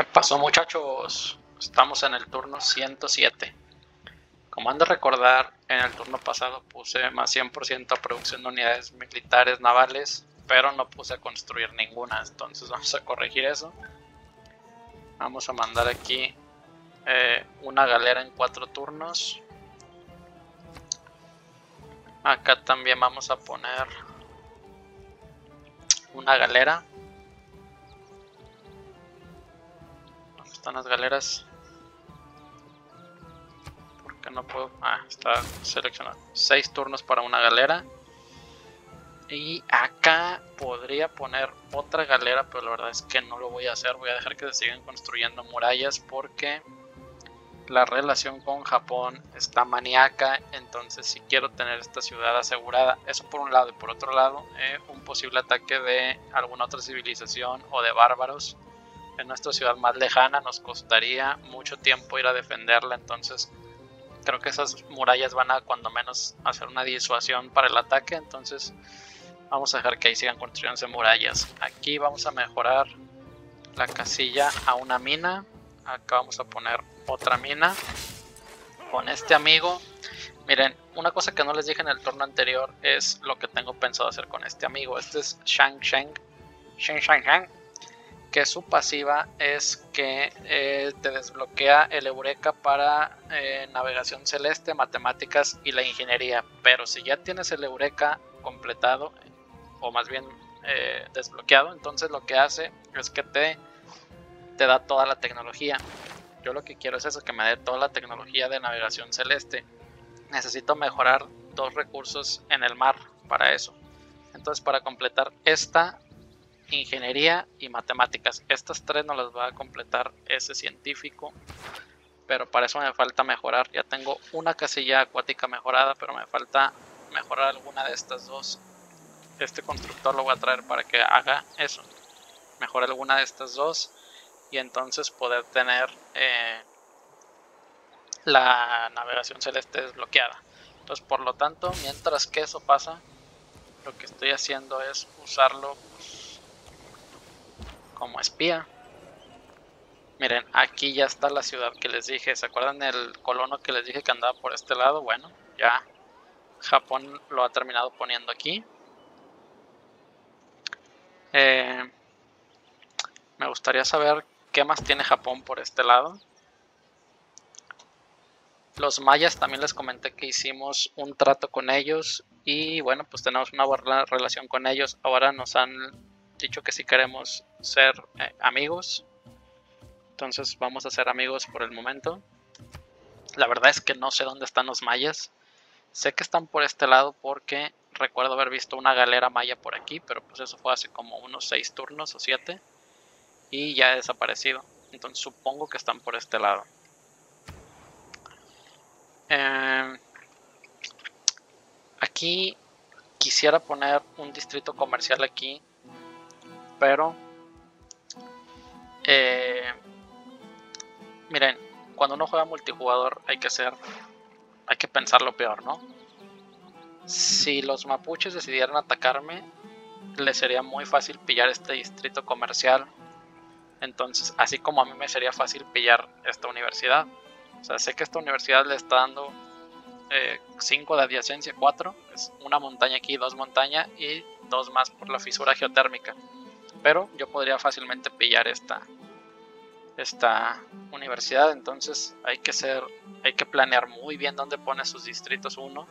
¿Qué pasó muchachos? Estamos en el turno 107. Como han de recordar, en el turno pasado puse más 100% a producción de unidades militares navales, pero no puse a construir ninguna, entonces vamos a corregir eso. Vamos a mandar aquí eh, una galera en cuatro turnos. Acá también vamos a poner una galera. Están las galeras? Porque no puedo? Ah, está seleccionado. Seis turnos para una galera. Y acá podría poner otra galera, pero la verdad es que no lo voy a hacer. Voy a dejar que se sigan construyendo murallas porque la relación con Japón está maníaca, entonces si quiero tener esta ciudad asegurada, eso por un lado, y por otro lado, eh, un posible ataque de alguna otra civilización o de bárbaros en nuestra ciudad más lejana nos costaría mucho tiempo ir a defenderla, entonces creo que esas murallas van a cuando menos hacer una disuasión para el ataque, entonces vamos a dejar que ahí sigan construyéndose murallas. Aquí vamos a mejorar la casilla a una mina, acá vamos a poner otra mina con este amigo. Miren, una cosa que no les dije en el turno anterior es lo que tengo pensado hacer con este amigo. Este es Shang Sheng, Sheng Shang Shang, que su pasiva es que eh, te desbloquea el Eureka para eh, navegación celeste, matemáticas y la ingeniería. Pero si ya tienes el Eureka completado, o más bien eh, desbloqueado, entonces lo que hace es que te, te da toda la tecnología. Yo lo que quiero es eso, que me dé toda la tecnología de navegación celeste. Necesito mejorar dos recursos en el mar para eso. Entonces para completar esta ingeniería y matemáticas, estas tres no las va a completar ese científico. Pero para eso me falta mejorar. Ya tengo una casilla acuática mejorada, pero me falta mejorar alguna de estas dos. Este constructor lo voy a traer para que haga eso. Mejore alguna de estas dos y entonces poder tener eh, la navegación celeste desbloqueada. Entonces, por lo tanto, mientras que eso pasa, lo que estoy haciendo es usarlo como espía. Miren, aquí ya está la ciudad que les dije. ¿Se acuerdan el colono que les dije que andaba por este lado? Bueno, ya Japón lo ha terminado poniendo aquí. Eh, me gustaría saber ¿Qué más tiene Japón por este lado? Los mayas también les comenté que hicimos un trato con ellos y bueno, pues tenemos una buena relación con ellos. Ahora nos han dicho que si queremos ser eh, amigos, entonces vamos a ser amigos por el momento. La verdad es que no sé dónde están los mayas. Sé que están por este lado porque recuerdo haber visto una galera maya por aquí, pero pues eso fue hace como unos 6 turnos o 7 y ya ha desaparecido. Entonces supongo que están por este lado. Em, aquí quisiera poner un distrito comercial aquí, pero eh, miren, cuando uno juega multijugador hay que hacer, hay que pensar lo peor, ¿no? Si los mapuches decidieran atacarme, les sería muy fácil pillar este distrito comercial entonces, así como a mí me sería fácil pillar esta universidad. O sea, sé que esta universidad le está dando 5 eh, de adyacencia, 4. Es una montaña aquí, dos montañas y dos más por la fisura geotérmica. Pero yo podría fácilmente pillar esta, esta universidad. Entonces hay que ser, hay que planear muy bien dónde pone sus distritos 1.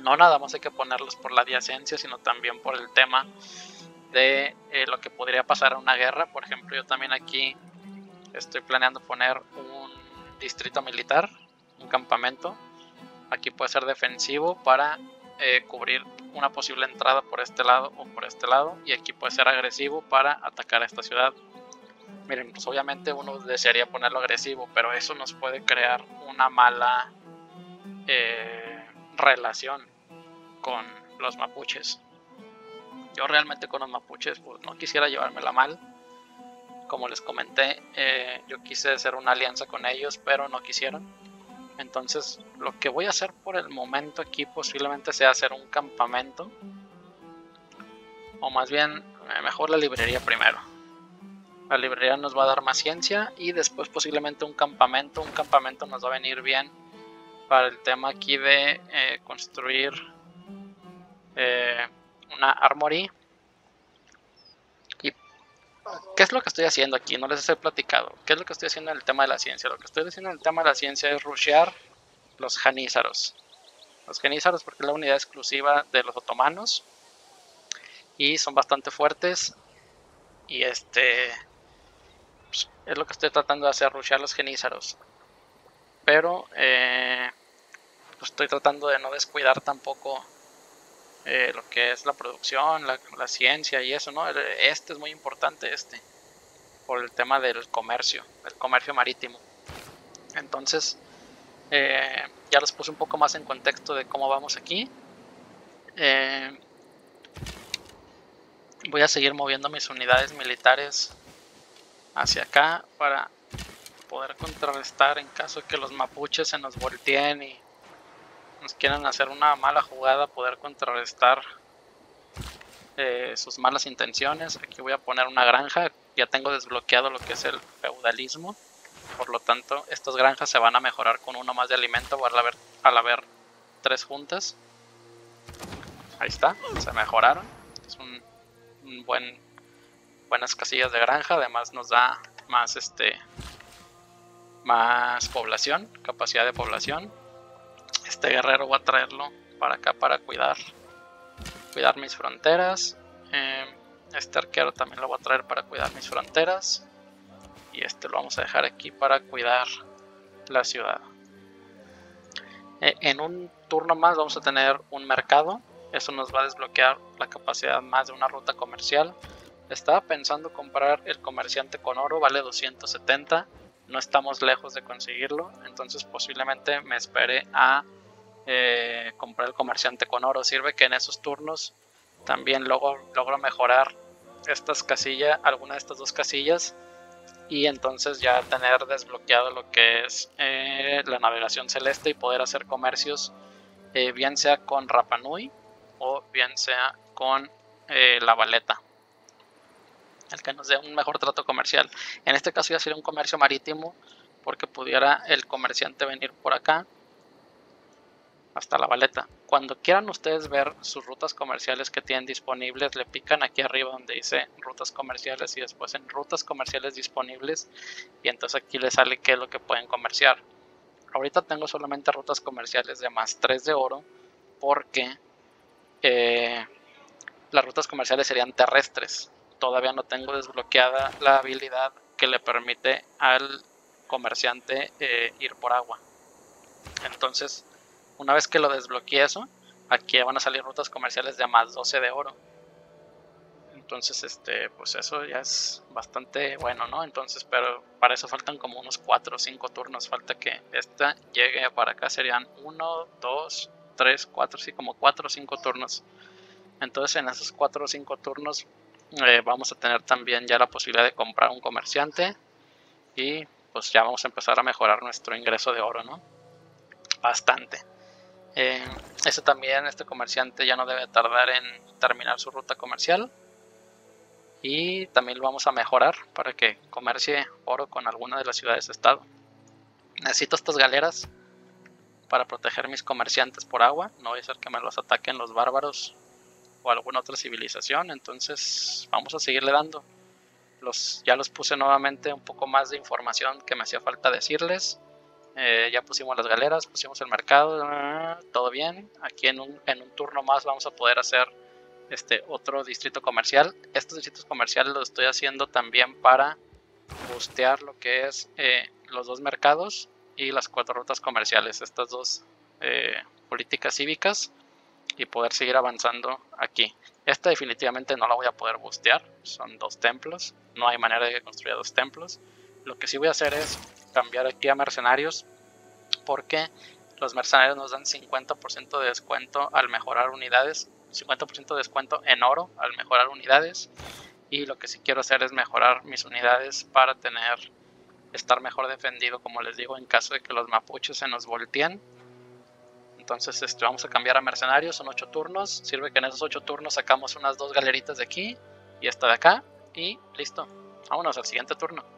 No nada más hay que ponerlos por la adyacencia, sino también por el tema de eh, lo que podría pasar en una guerra. Por ejemplo, yo también aquí estoy planeando poner un distrito militar, un campamento. Aquí puede ser defensivo para eh, cubrir una posible entrada por este lado o por este lado. Y aquí puede ser agresivo para atacar a esta ciudad. Miren, pues obviamente uno desearía ponerlo agresivo, pero eso nos puede crear una mala eh, relación con los mapuches. Yo realmente con los mapuches pues, no quisiera llevármela mal. Como les comenté, eh, yo quise hacer una alianza con ellos, pero no quisieron. Entonces, lo que voy a hacer por el momento aquí posiblemente sea hacer un campamento. O más bien, eh, mejor la librería primero. La librería nos va a dar más ciencia y después posiblemente un campamento. Un campamento nos va a venir bien para el tema aquí de eh, construir eh, una armory. ¿Y qué es lo que estoy haciendo aquí? No les he platicado. ¿Qué es lo que estoy haciendo en el tema de la ciencia? Lo que estoy haciendo en el tema de la ciencia es rushear los janízaros. Los janízaros porque es la unidad exclusiva de los otomanos. Y son bastante fuertes. Y este pues, es lo que estoy tratando de hacer, rushear los genízaros. Pero eh, pues, estoy tratando de no descuidar tampoco eh, lo que es la producción, la, ciencia y eso, ¿no? Este es muy importante, este, por el tema del comercio, el comercio marítimo. Entonces, eh, ya los puse un poco más en contexto de cómo vamos aquí. Eh, voy a seguir moviendo mis unidades militares hacia acá para poder contrarrestar en caso que los mapuches se nos volteen y nos quieran hacer una mala jugada, poder contrarrestar eh, sus malas intenciones. Aquí voy a poner una granja, ya tengo desbloqueado lo que es el feudalismo, por lo tanto estas granjas se van a mejorar con uno más de alimento al haber, al haber tres juntas. Ahí está, se mejoraron. Es un, buen buenas casillas de granja, además nos da más este más población, capacidad de población este guerrero voy a traerlo para acá para cuidar cuidar mis fronteras. Em, este arquero también lo voy a traer para cuidar mis fronteras. Y este lo vamos a dejar aquí para cuidar la ciudad. E, en un turno más vamos a tener un mercado. Eso nos va a desbloquear la capacidad más de una ruta comercial. Estaba pensando comprar el comerciante con oro vale 270 no estamos lejos de conseguirlo entonces posiblemente me espere a eh, comprar el comerciante con oro. Sirve que en esos turnos también logro, logro mejorar estas casillas, alguna de estas dos casillas y entonces ya tener desbloqueado lo que es eh, la navegación celeste y poder hacer comercios eh, bien sea con Rapanui o bien sea con la baleta el que nos dé un mejor trato comercial en este caso ya sería un comercio marítimo porque pudiera el comerciante venir por acá hasta la baleta. Cuando quieran ustedes ver sus rutas comerciales que tienen disponibles, le pican aquí arriba donde dice rutas comerciales y después en rutas comerciales disponibles y entonces aquí les sale qué es lo que pueden comerciar. Ahorita tengo solamente rutas comerciales de más 3 de oro porque eh, las rutas comerciales serían terrestres. Todavía no tengo desbloqueada la habilidad que le permite al comerciante eh, ir por agua. Entonces, una vez que lo desbloquee eso, aquí van a salir rutas comerciales de más 12 de oro. Entonces, este, pues eso ya es bastante bueno, ¿no? Entonces, pero para eso faltan como unos 4 o 5 turnos. Falta que esta llegue para acá. Serían 1, 2, 3, 4, sí, como 4 o 5 turnos. Entonces, en esos 4 o 5 turnos eh, vamos a tener también ya la posibilidad de comprar un comerciante. Y pues ya vamos a empezar a mejorar nuestro ingreso de oro, ¿no? Bastante. Eh, este también, este comerciante ya no debe tardar en terminar su ruta comercial. Y también lo vamos a mejorar para que comercie oro con alguna de las ciudades de estado. Necesito estas galeras para proteger mis comerciantes por agua. No voy a ser que me los ataquen los bárbaros o alguna otra civilización. Entonces vamos a seguirle dando. Los, ya los puse nuevamente un poco más de información que me hacía falta decirles. Eh, ya pusimos las galeras, pusimos el mercado, todo bien. Aquí en un, en un turno más vamos a poder hacer este otro distrito comercial. Estos distritos comerciales los estoy haciendo también para bustear lo que es eh, los dos mercados y las cuatro rutas comerciales, estas dos eh, políticas cívicas y poder seguir avanzando aquí. Esta definitivamente no la voy a poder bustear, son dos templos, no hay manera de que construya dos templos. Lo que sí voy a hacer es cambiar aquí a mercenarios porque los mercenarios nos dan 50% de descuento al mejorar unidades, 50% de descuento en oro al mejorar unidades y lo que sí quiero hacer es mejorar mis unidades para tener estar mejor defendido como les digo en caso de que los mapuches se nos volteen entonces este, vamos a cambiar a mercenarios son 8 turnos sirve que en esos 8 turnos sacamos unas dos galeritas de aquí y esta de acá y listo Vámonos al siguiente turno.